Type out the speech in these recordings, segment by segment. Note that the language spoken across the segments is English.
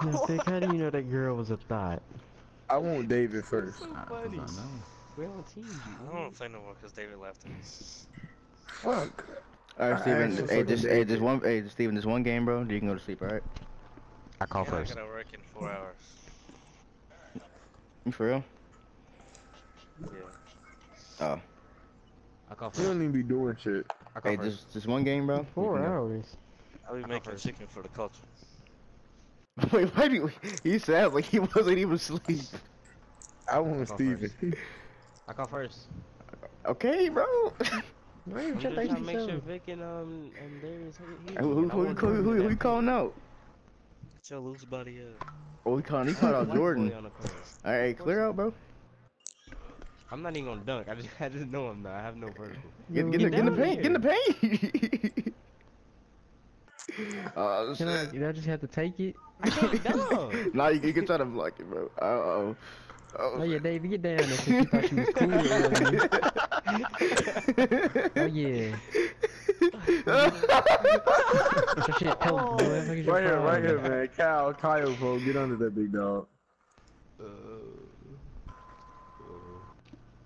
Yeah, Vic, how do you know that girl was a thought? I want David first. So I, 'cause funny. I know. We're on team, I don't want to play no more because David left us. Fuck. All right, I Steven. asked Hey, just hey, just one. Hey, Steven, just one game, bro. You can go to sleep. All right. I call Yeah, I first. gotta work in four hours. You for real? Yeah. Oh. I call You first. don't even be doing shit. I call Hey, first. just just one game, bro. Four You can hours. I'll be making first. chicken for the culture. Go. Wait, why do you, he sounds like he wasn't even asleep? I want Go Steven. I call first. Okay, bro. No, you I'm just just trying make sure. Vic and um and Darius he, he, Who who who, who, who, who, who you calling out? Get your loose buddy up. Oh, we calling he called out Jordan. All right, clear out, bro. I'm not even gonna dunk. I just I just know I'm not. I have no vertical. Get, Yo, get, in the, get in the down paint. Get in the paint. Oh Can I, shit. did I just have to take it? I can't dunk. Nah, you, you can try to block it, bro. Uh oh. Oh Oh, yeah, David, get down there since you thought you was cool. Oh yeah. Get shit poked, boy. Look at your Right here, right here, man. Kyle, Kyle, bro. Get under that big dog.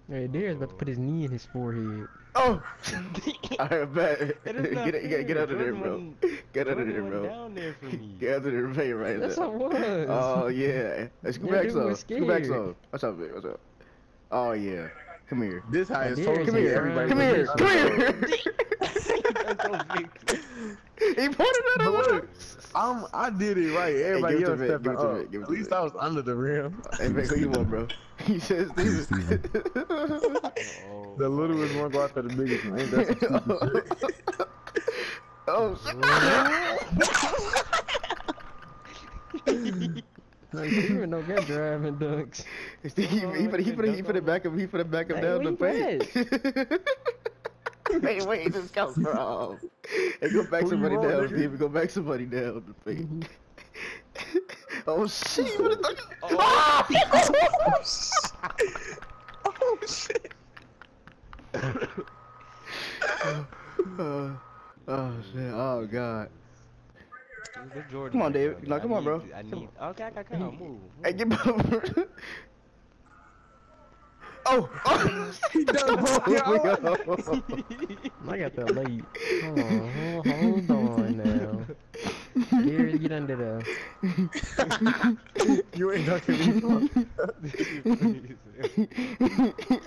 Hey, Darius about to put his knee in his forehead. Oh. I bet. It is not Get, get, get fair. under there, bro. Get out of there, bro. down there for me. Get under there, paint right That's now. what it was. Oh yeah. Let's go Yeah, back dude some. was Come back scared. some. What's up, Vic? What's up? Oh yeah. Come here. This high is did. total. Come here. Brian, Come here. Come here. That's so he pointed at But look, us. I'm, I did it right. Everybody give it to else Vic, stepping give it to up. Vic, give it At to least I was under the rim. Hey, Vic, who you want, bro? He says Steven. Oh, Oh. The littlest one go after the biggest one. Ain't that some stupid shit? oh shit. Steven don't get driving dunks. He, he, he, put, he, put, he put it back up. He put it back up Hey, down the where paint. wait, wait, this comes from. Hey, go back Who you somebody down, nigga? Steven. Go back somebody down the paint. oh shit! He put it back. Oh shit. Oh, oh, oh shit! Oh god! Good Jordan. Come on, there, David. bro. No, come I on, bro. need- I need. Okay, okay, come on, move. Hey, get over. Oh! oh. He done broke your arm. I got that late. Hold on, hold, hold on now. Darius, get under there. You ain't dunking me.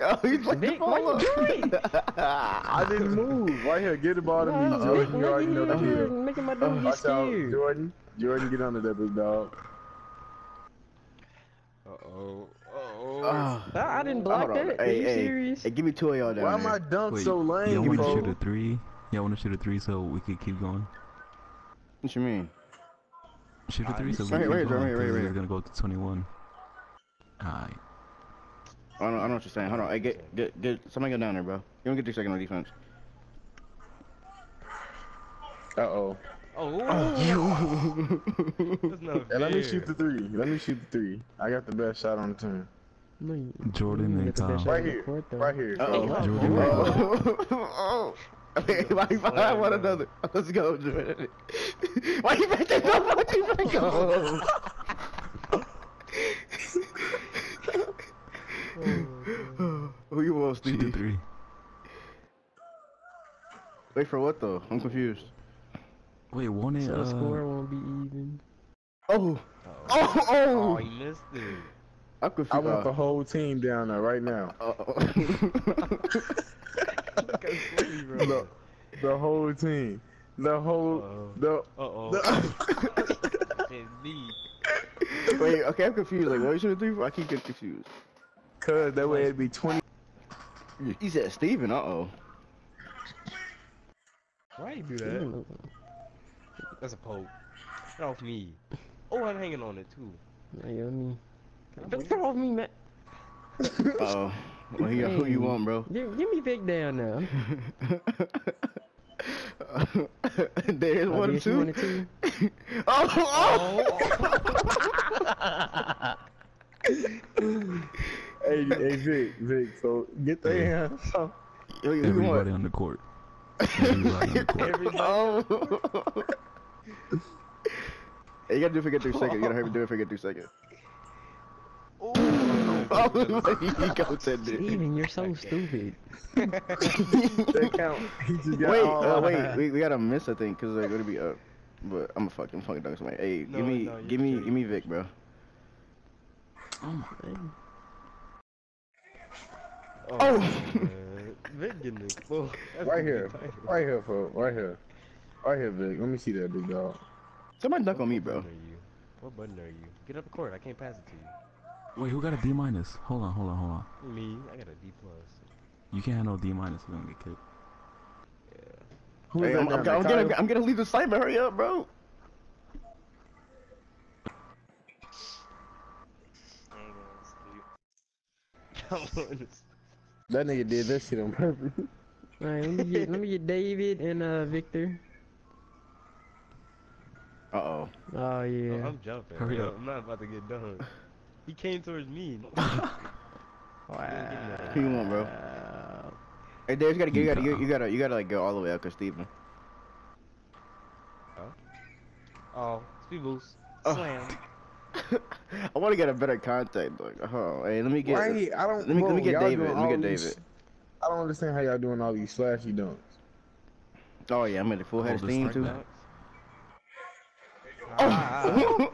oh, he's like the Vic, why ball you doing? I didn't move. Right here, get the ball to me, No, Jordan. Vic, You already know the here deal. Making my dog get Watch out, scared. Jordan. Jordan, get under that big dog. Uh oh. Uh oh. Oh. I, I didn't block Hold on. that. Are you hey, serious? Hey, give me two of y'all down Why am. I dunk Wait, so y'all lame, want to bro? shoot a three? Y'all want to shoot a three so we could keep going? What you mean? Shoot a three so we Right keep here, right going. here, right here, 'cause right We're here. gonna go to 21. Alright. I don't, I know what you're saying. Hold on. Hey, get, get, get, somebody go down there, bro. You don't get three seconds on defense. Uh oh. Oh. That's not And let me shoot the three. Let me shoot the three. I got the best shot on the team. Jordan you and got the best Kyle. shot Right here. court, though. Right here. Uh-oh. So- Jordan. Oh, oh. Okay, why you behind one another? Let's go, Jordan. Why you back there? Why you back go? Who you want, Shoot three. Wait for what though? I'm confused. Wait, won't it? So the Uh, score won't be even. Oh, Uh-oh. oh, Oh, oh! you missed it. I'm confused. I want the Uh, whole team down there right now. uh, Look how silly. Look, the whole team. The whole. Uh-oh. The. Uh-oh. the me. Wait, okay, I'm confused. Like, what you should do? I keep getting confused. Cause that way it'd be 20. He said Steven, uh oh. Why you do that? That's a poke. Get off me. Oh, I'm hanging on it too. Hey, let me. Don't off me, man. Uh oh. Well, he got who you want, bro. Give, give me big down now. There's Oh, one, Darius, you two. wanted two? oh, oh! Hey, hey, Vic, Vic. So get their hands off. Yo, yo, Everybody on the court. Everybody on the court. Everybody. Oh. Hey, you gotta do it for get through second. You gotta hurry do it for get through second. Ooh. Oh, he goes in there. Steven, you're so stupid. That count. He just got Wait, all uh, of wait, that. we, we gotta miss I think because they're gonna be up. But I'm a fucking fucking dunk somebody. Hey, No, give me, no, you're give me, straight. give me Vic, bro. Oh my. Oh, oh. man. Vic getting exposed. Right gonna here, tight. right here, folks. Right here, right here, Vic. Let me see that big dog. Somebody dunk on me, button bro. are you? What button are you? Get up the court. I can't pass it to you. Wait, who got a D minus? Hold on, hold on, hold on. Me, I got a D plus. You can't have no D minus. You're gonna get kicked. Yeah. Who is Hey, that I'm, I'm, I'm, gonna, I'm gonna leave the site, but hurry up, bro. I'm going to sleep. I'm on this- That nigga did that shit on purpose. Alright, let me get let me get David and uh Victor. Uh oh. Oh Oh, yeah. I'm jumping. Hurry up. I'm not about to get done. He came towards me. Wow. Who you want, bro? Hey, Dave, you gotta, you gotta, you, Nah. you gotta, you gotta like go all the way up, cause Steven. Oh, speed boost. Oh. Slam. I want to get a better contact. Like, oh, hey, let me get, Right? I don't. let me, let me get David. Let me all get these- David. I don't understand how y'all doing all these slashy dunks. Oh yeah, I'm in the full head of steam too. back. Ah, Oh.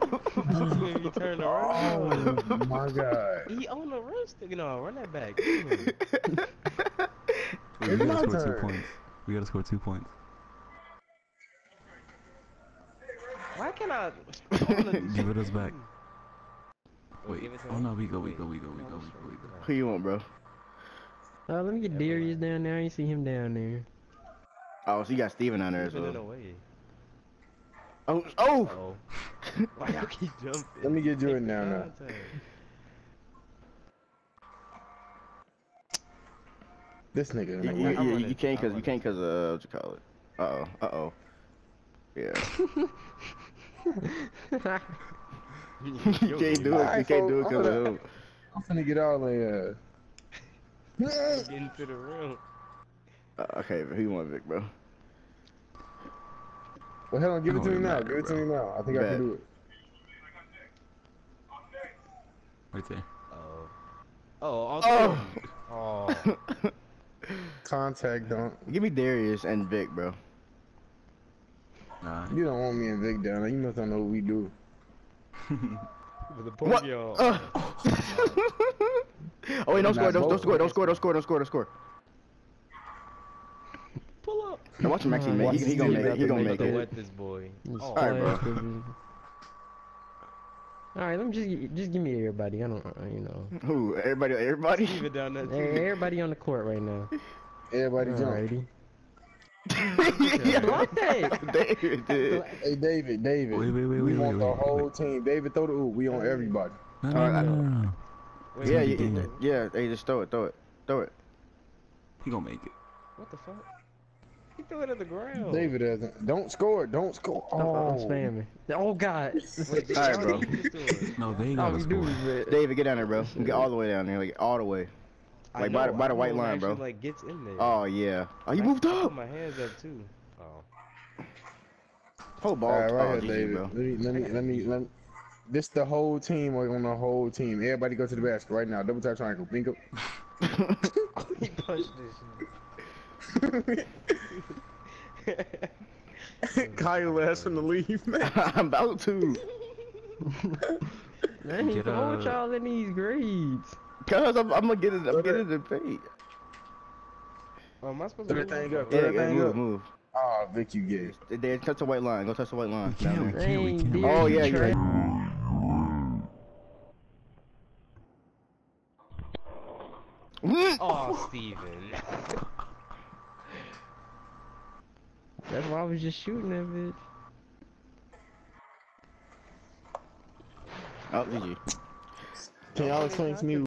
when you turn around. Oh my god. He on the wrist. You know, run that back. Wait, we gotta score two points. We gotta score two points. Why can't I? Give it us back. Oh, Wait. give it to Oh no, we go, we go, we go, we go, we go, we go. Who you want, bro? Uh, let me get Yeah, Darius down there. I ain't see him down there. Oh, so you got Steven on there as Keep it well. way. Oh, oh! Oh. Why y'all keep jumping? Let me get Jordan Take down the now. This nigga. You, in you, you, you can't cause you can't cause uh what you call it? Uh oh, uh oh. Yeah. you can't do you it. You can't do it so cause of I'm him. I'm finna get all the. Uh... Get into the room. Uh, okay, who you want, Vic, bro? Well, hell on, give it to me now. Give it to me now. I think I can do it. Right there. Oh. Oh, all Oh. three. Oh. Contact dunk. Give me Darius and Vic, bro. Nah. You don't want me and Vic down there. You must not know what we do. With the What? Pokemon. Uh. oh wait, don't score, don't, don't score, don't score, don't score, don't score, don't score. Pull up. Now watch him actually make. He, he gonna make it. He gonna make to it. wet this boy. You Oh. Alright, bro. splash, baby. Alright, let me just just give me everybody. I don't, uh, you know. Who? Everybody, everybody. Leave it down there. Hey, everybody on the court right now. Everybody jump. Alrighty. yeah, Block that. David did. Hey, David, David. Wait, wait, wait, we wait, want wait, the wait, whole wait. team. David, throw the ooh. We on everybody. No, no, Alright, no, no, no, no. Wait, Yeah, wait, yeah, game. yeah. Hey, just throw it, throw it, throw it. He gonna make it. What the fuck? He threw it at the ground. David doesn't. Don't score. Don't score. I'm, Oh, I'm spamming. Oh God. Wait, Alright, bro. keep this doing? No, they Oh, gotta score. do. David, get down there, bro. Get all the way down there, like all the way. I Like, by the- by the white know it line, bro. Like gets in there. Oh yeah. Oh, you I- moved up. Put my hands up too. Oh. Whole ball. All right, right oh, here, GG, David. bro. Let me, let me, let me, let me. This the whole team or on the whole team. Everybody go to the basket right now. Double tap triangle. Think up. he punched this. Kyle asked him to leave, man. I'm about to. Man, Get, come on uh, y'all in these grades. Cause I'm, I'm gonna get it. I'm getting the paint. Oh, am I supposed Throw to that move? thing up. Yeah, that yeah, thing move, up. move. Ah, Vic, you gay. They- They touch the white line. Go touch the white line. We down can't, we can't, we can't. Oh yeah, you're right. Oh, Steven. That's why I was just shooting that bitch. Oh, you. Can y'all explain to me